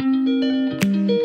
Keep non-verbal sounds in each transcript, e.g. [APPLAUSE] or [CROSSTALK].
Música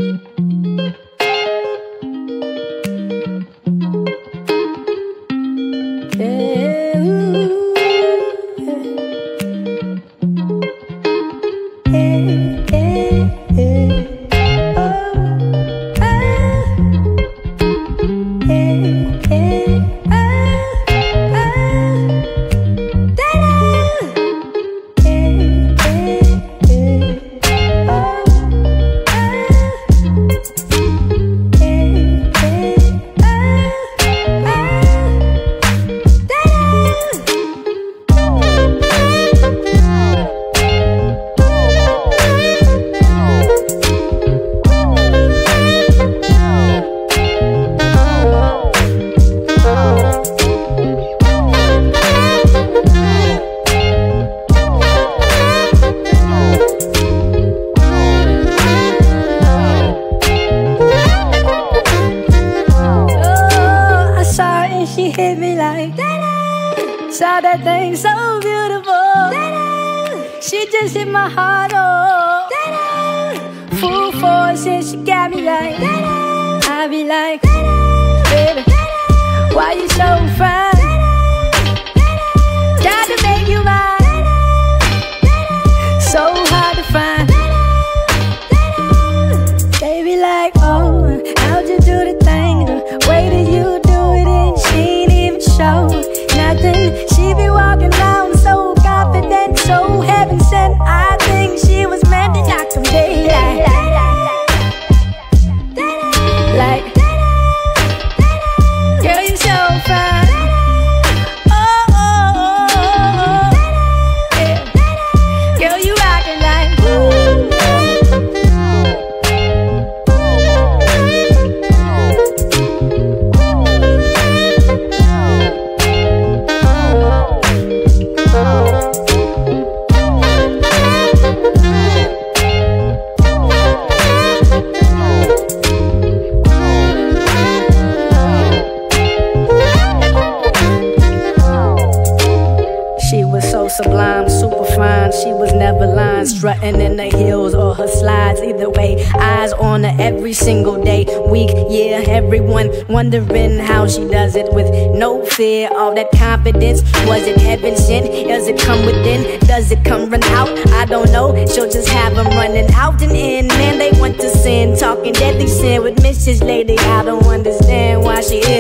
wondering how she does it with no fear. All that confidence, was it heaven sent? Does it come within? Does it come run out? I don't know. She'll just have them running out and in. Man, they want to sin, talking deadly sin with Mrs. Lady. I don't understand why she hit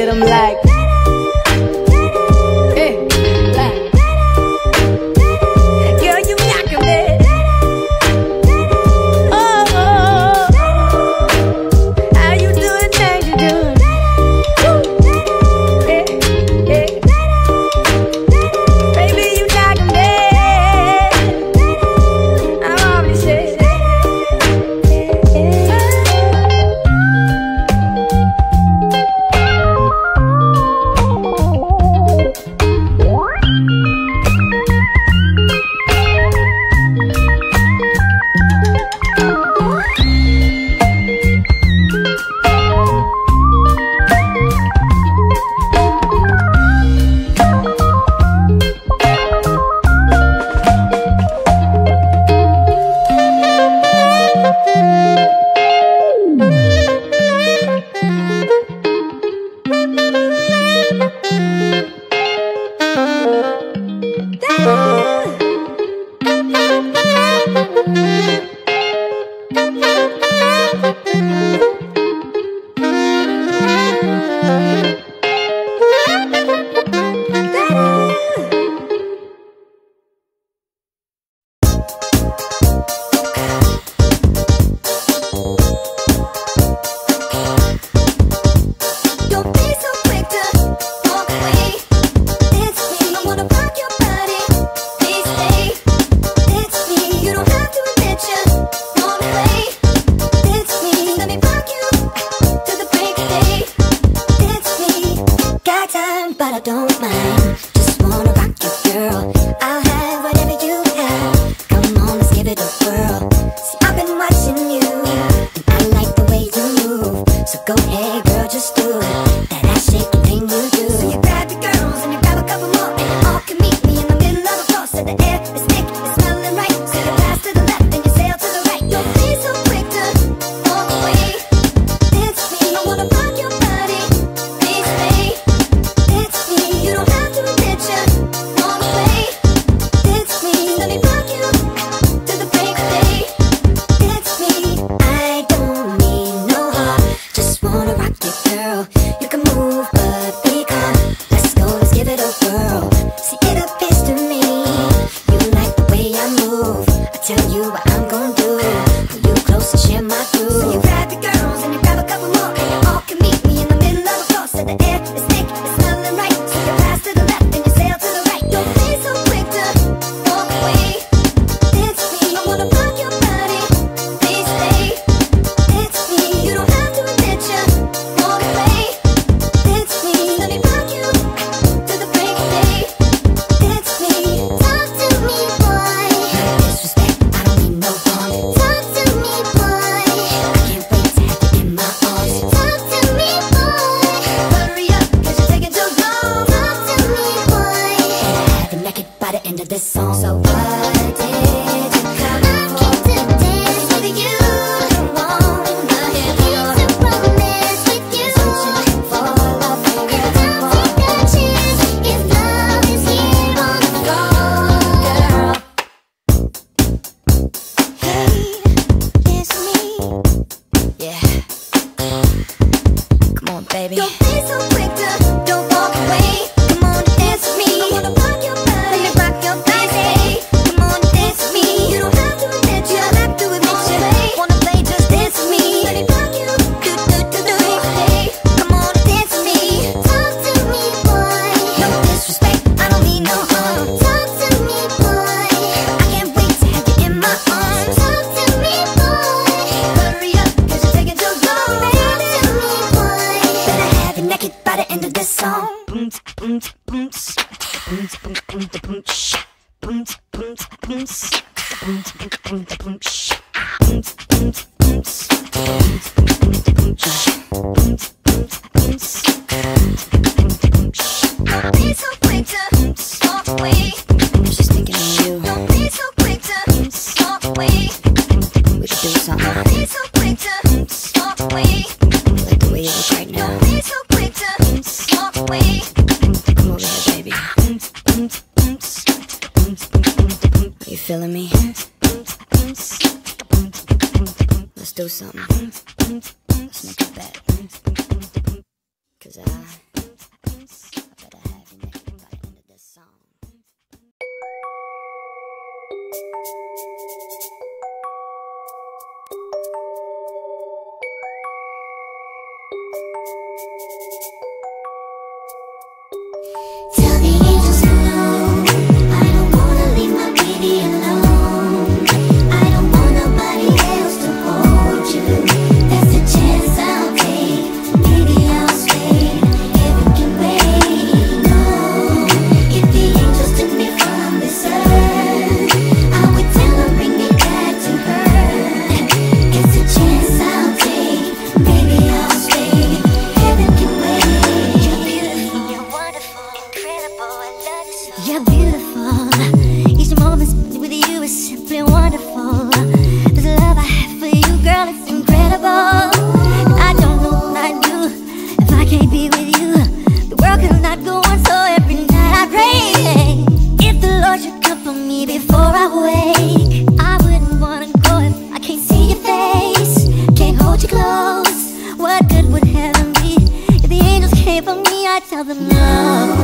tell you I Tell them no.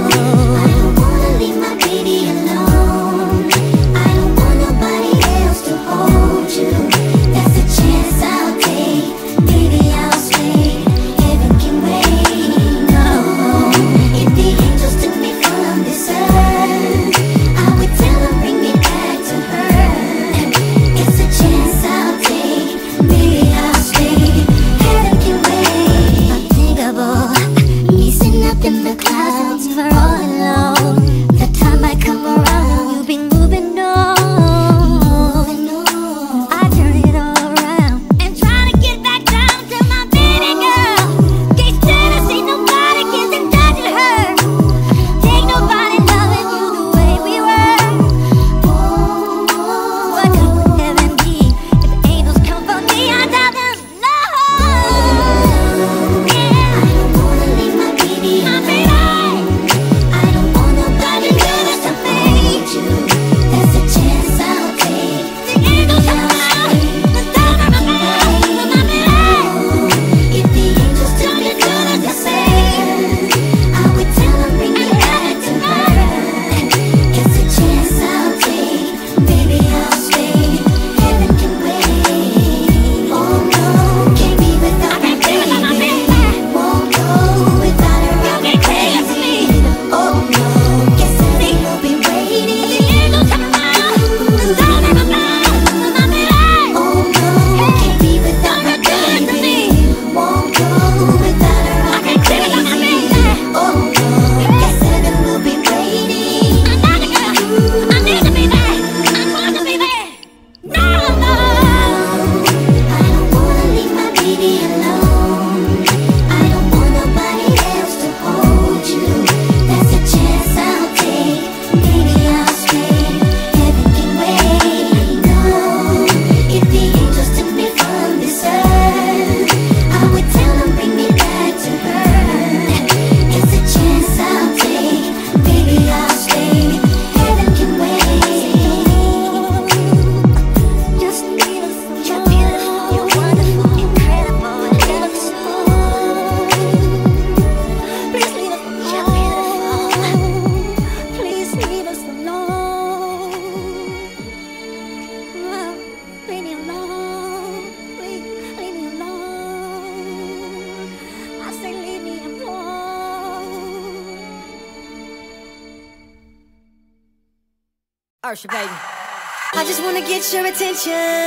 attention.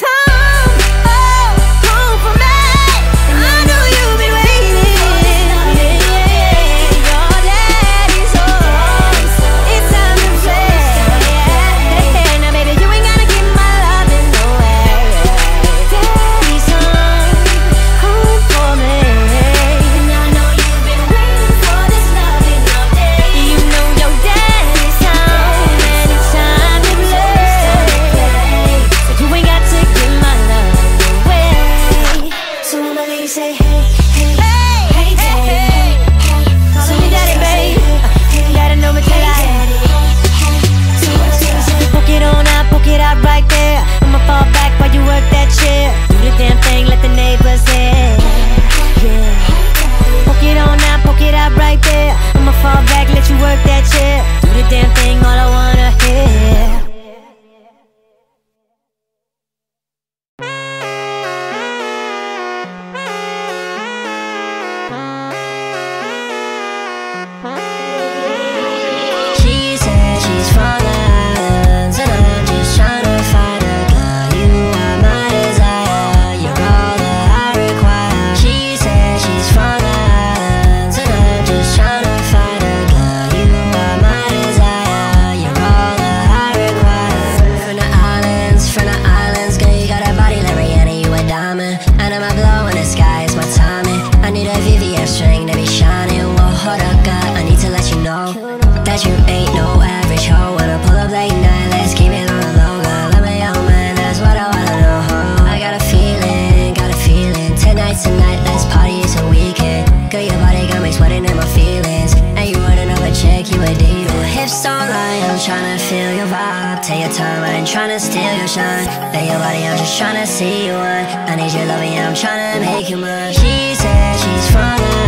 time. Trying to feel your vibe. Take your time, I ain't trying to steal your shine. Lay your body, I'm just trying to see you on I need your loving, I'm trying to make you mine. She said she's from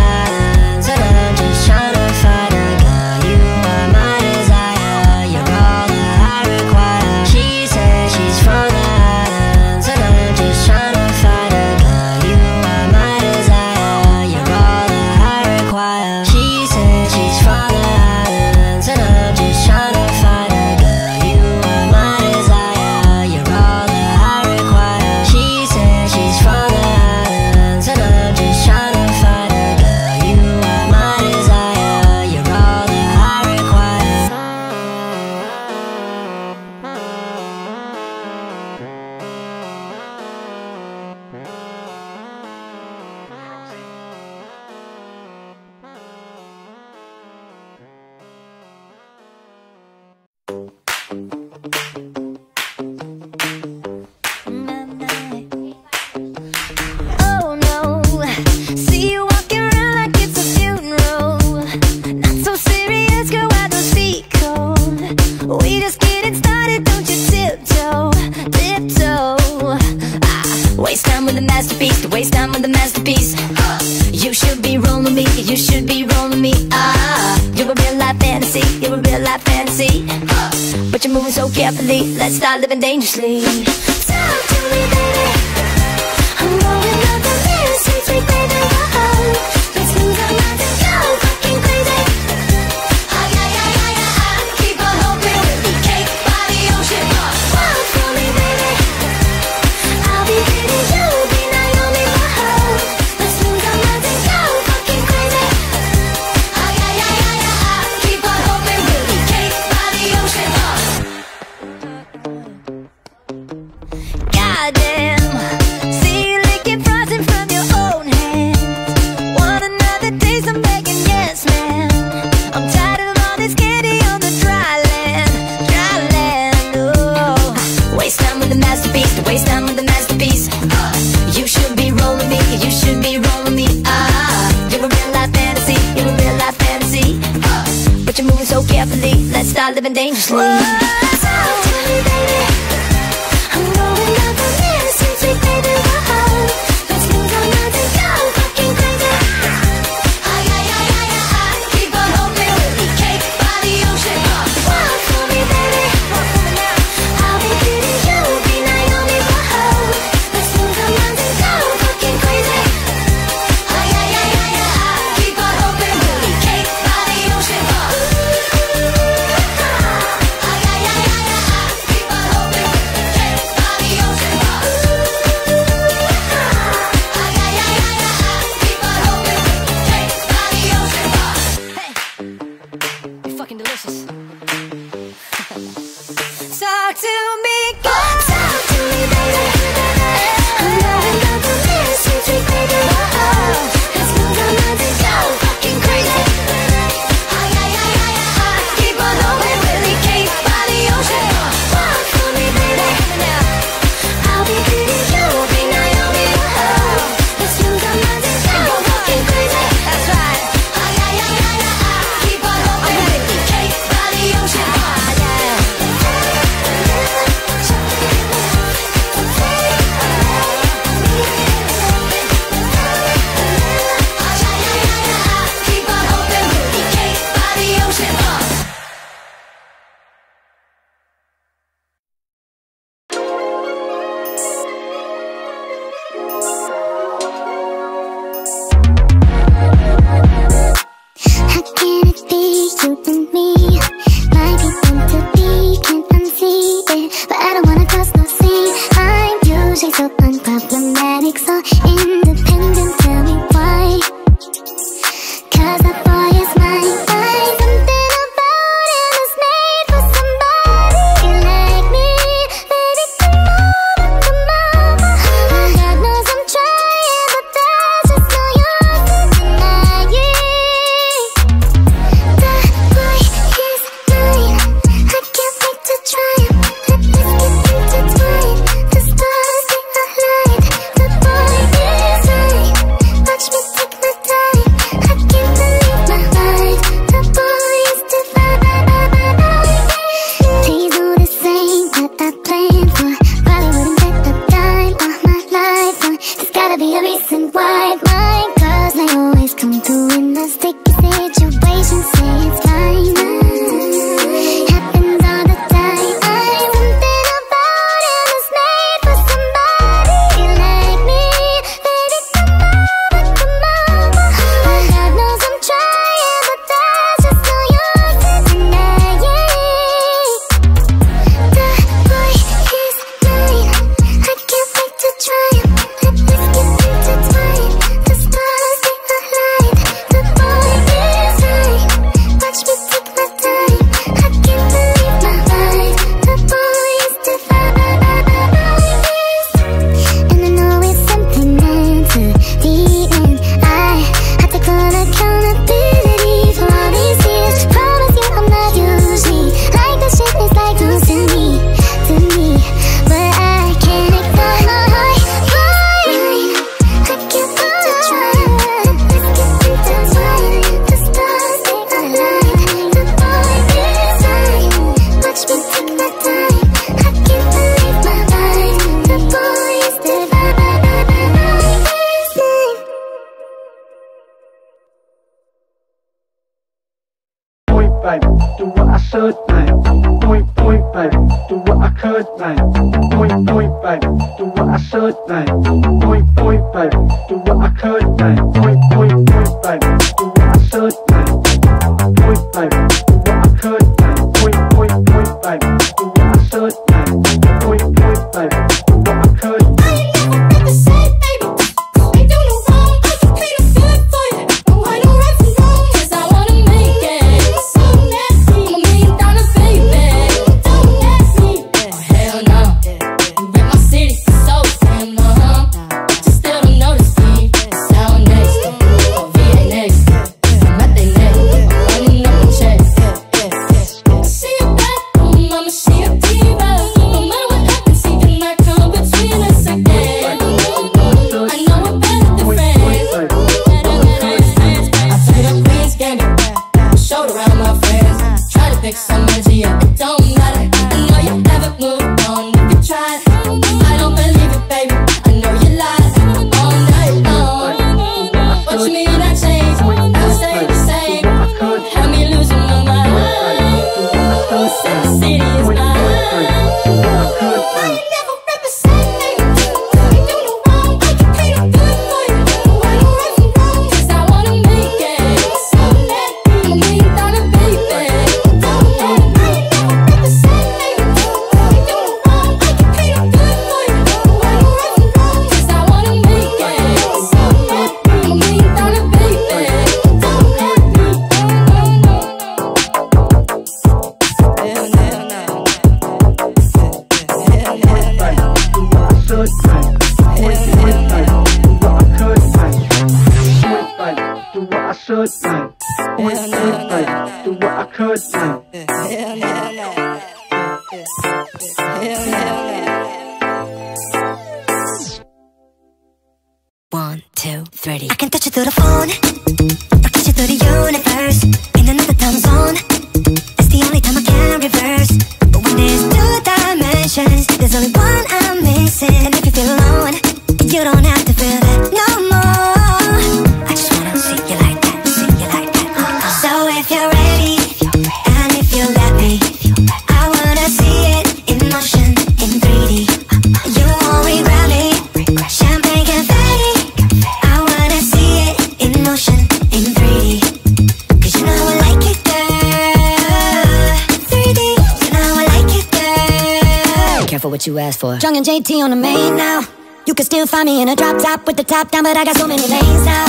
asked. Jung and JT on the main now. You can still find me in a drop top with the top down, but I got so many lanes now.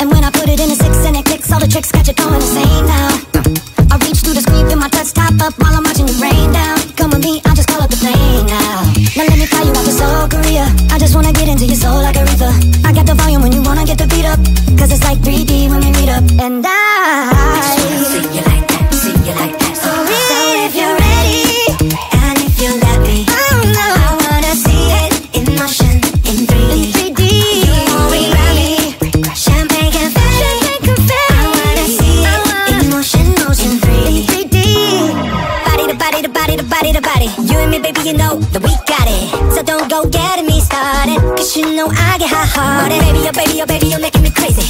And when I put it in a six and it clicks, all the tricks got you going insane now. I reach through the screen with my touch top up while I'm watching the rain down. Come with me, I just call up the plane now. Now let me fly you out to Seoul, Korea. I just wanna get into your soul like a river. I got the volume when you wanna get the beat up. Cause it's like 3D when we meet up. And I you know that we got it? So don't go getting me started Cause you know I get hot-hearted Baby, oh baby, oh baby, you're making me crazy.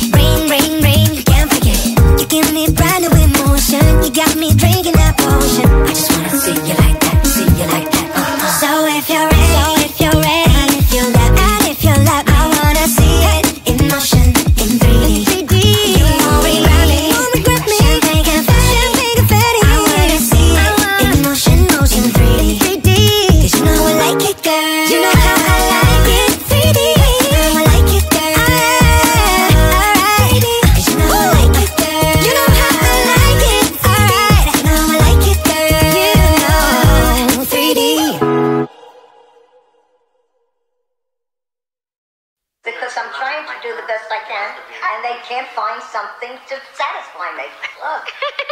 can't find something to satisfy me. Look. [LAUGHS]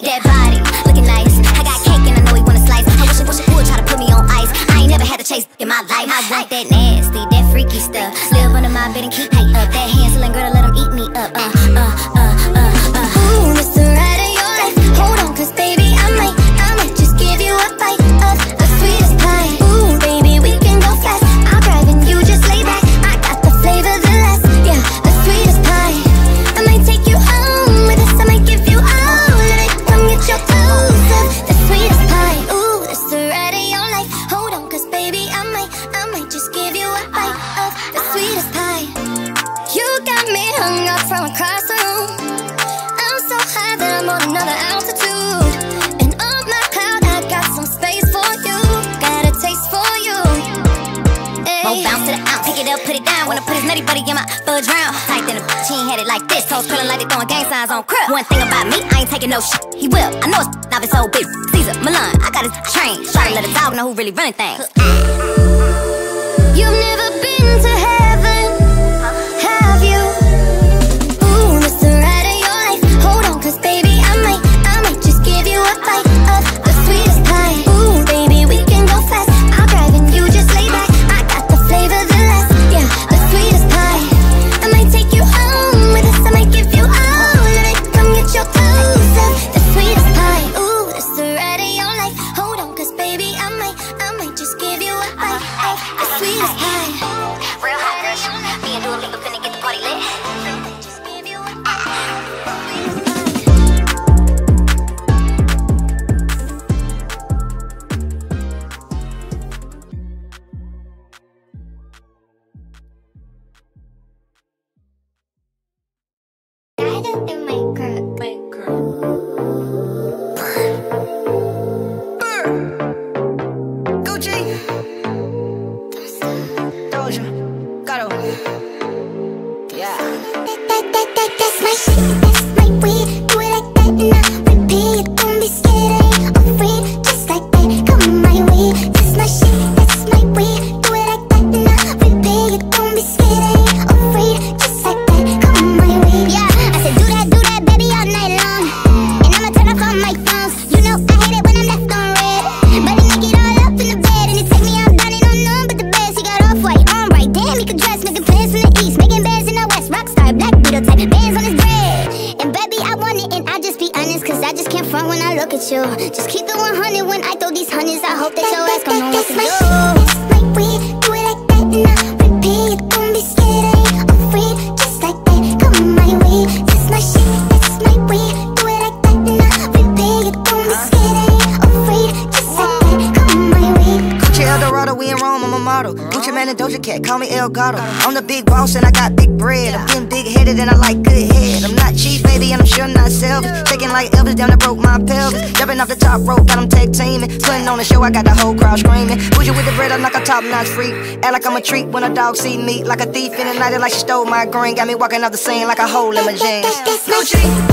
That body, looking nice. I got cake and I know he wanna slice. I wish a wish a fool try to put me on ice. I ain't never had to chase in my life. I want that nasty, that freaky stuff. Live under my bed and keep me up. That Hansel and Gretel, let him eat me up. Uh, uh, uh. Jones feeling like they throwing gang signs on crib. One thing about me, I ain't taking no shit. He will. I know it's not his so big. Cesar, Millan, I got his train. Try to let a dog know who really running things. You've never not free. Act like I'm a treat when a dog see me. Like a thief in the night, like she stole my green. Got me walking out the scene like a hole in my jeans. Gucci.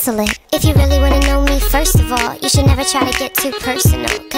cancel it. If you really wanna know me, first of all, you should never try to get too personal.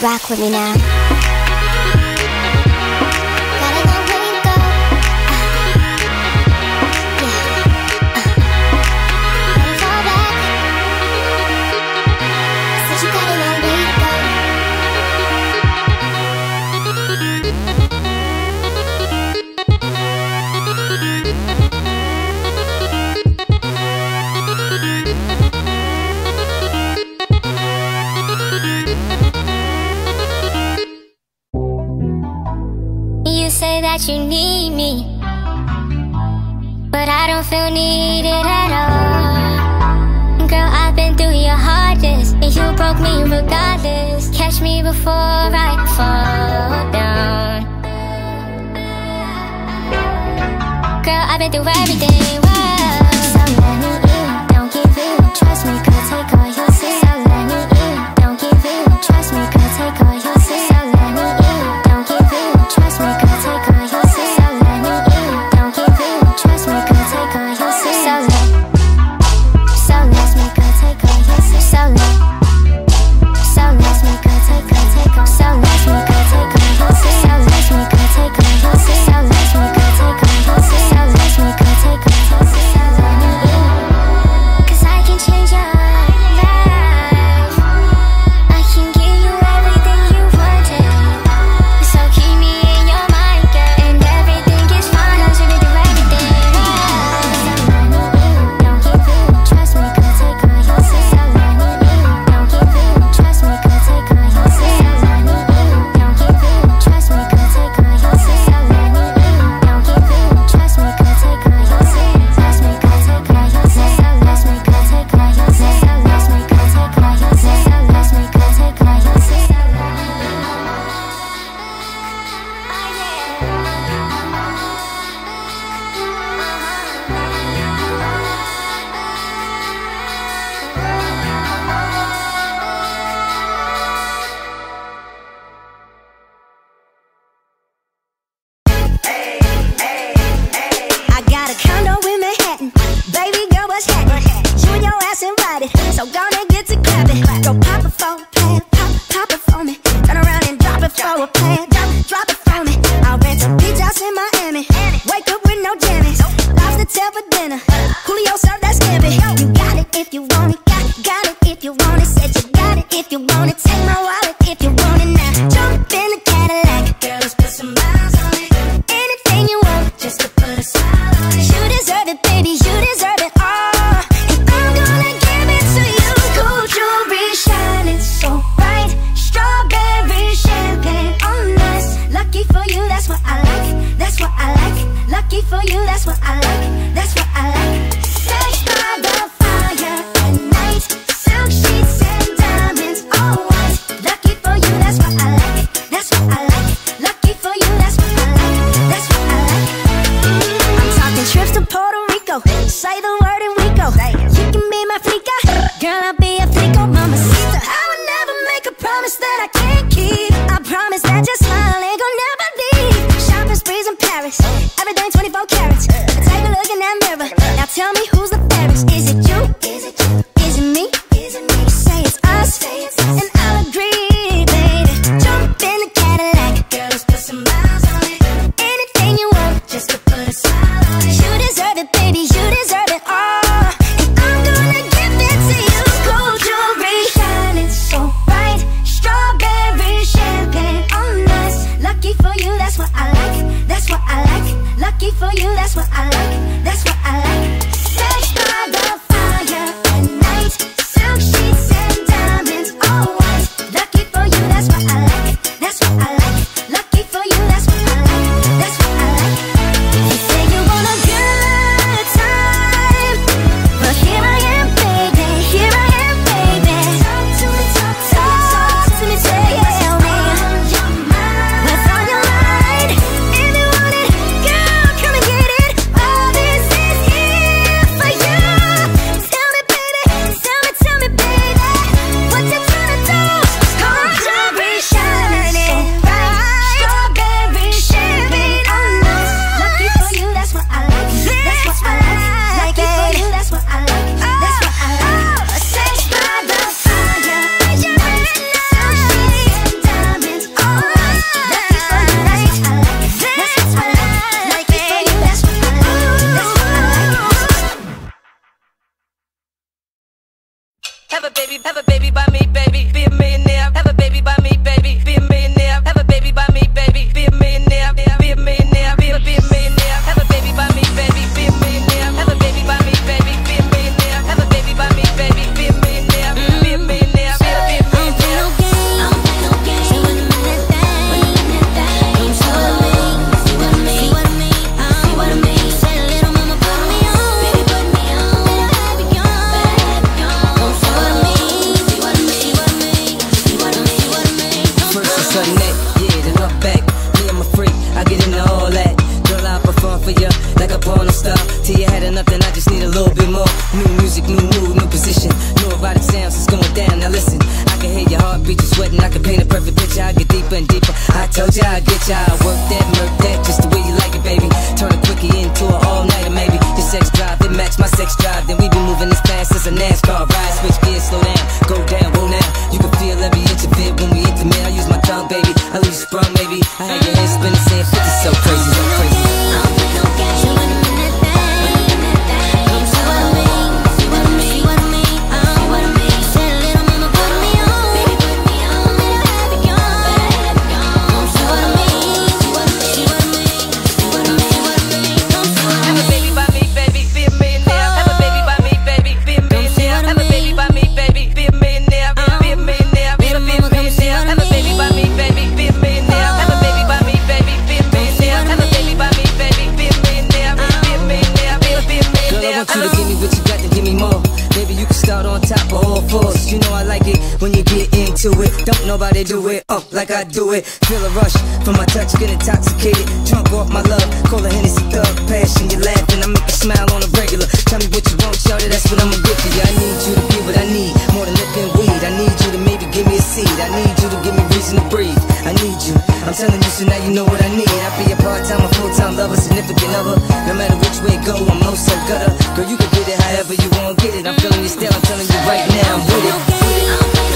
Rock with me now. that you need me. But I don't feel needed at all. Girl, I've been through your hardest And you broke me regardless. Catch me before I fall down. Girl, I've been through everything. carriage. Take a look in that mirror. Now tell me who's the fairest. seed. I need you to give me reason to breathe. I need you. I'm telling you, so now you know what I need. I'll be a part-time a full-time lover, significant other. No matter which way it go, I'm no so gutter. Girl, you can get it however you want, get it. I'm feeling you still. I'm telling you right now, I'm with it. With it.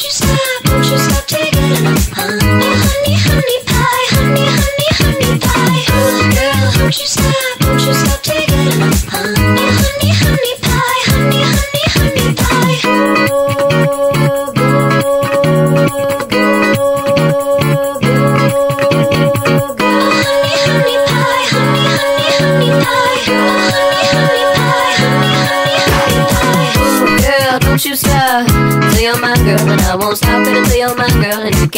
course.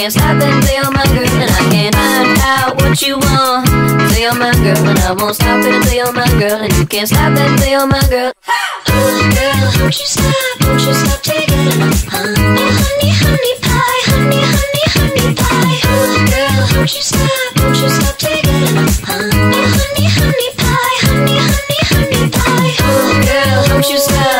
can't stop and play on my girl, And I can't find out what you want. Play on my girl And I won't stop and play on my girl And you can't stop and play on my girl. Ooh girl, don't you stop, don't you stop till you get enough Honey, honey, honey pie, honey, honey, honey pie. Ooh girl, don't you stop, don't you stop till you get enough Honey, honey, honey pie, honey, honey, honey pie. Ooh girl, don't you stop?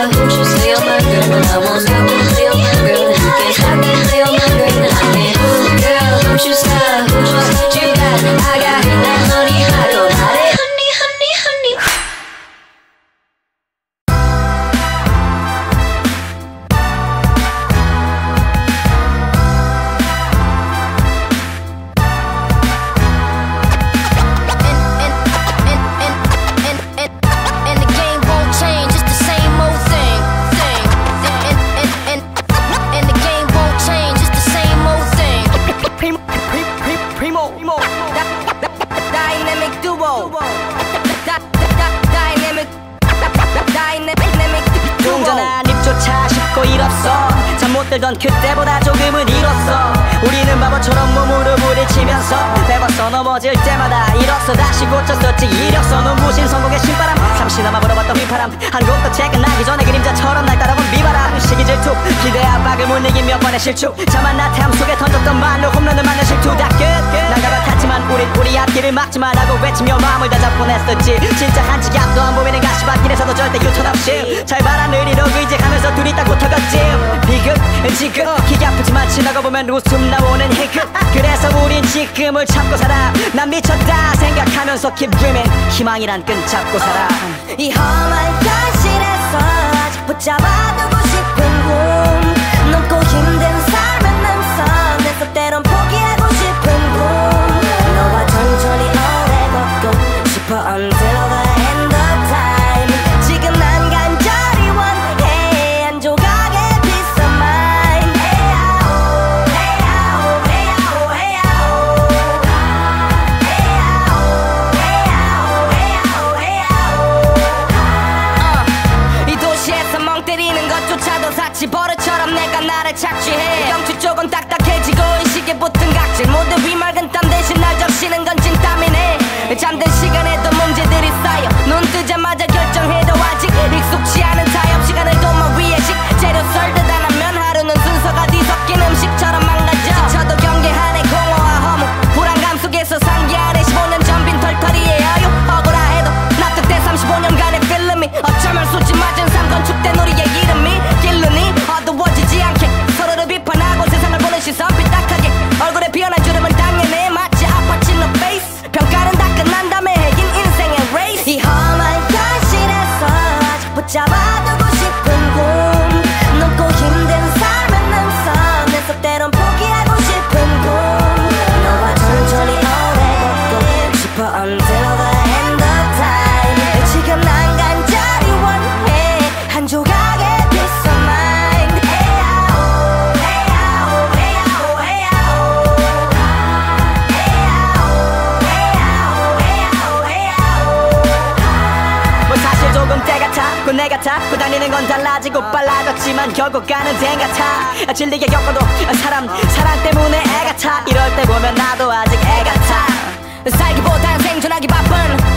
아닌 몇 번의 실축 저만 나태함 속에 던졌던 말로 홈런을 맞는 실투. 다끝 나가 같았지만 우린 우리 앞길을 막지 말라고 외치며 마음을 다잡곤 했었지. 진짜 한치 앞도 안 보이는 가시밭길에서도 절대 유턴 없이 잘 바란 의리로 의지하면서 둘이 딱 붙어갔지. 비극 지극. 기가 아프지만 지나가 보면 웃음 나오는 희극. 그래서 우린 지금을 참고 살아. 난 미쳤다 생각하면서 keep dreaming. 희망이란 끈 잡고 살아. 이 험한 현실에서 아직 붙잡아두고 건 달라지고 빨라졌지만 결국 가는 데 같아 질리게 겪어도 사람 사랑 때문에 애 같아 이럴 때 보면 나도 아직 애 같아 살기보단 생존하기 바쁜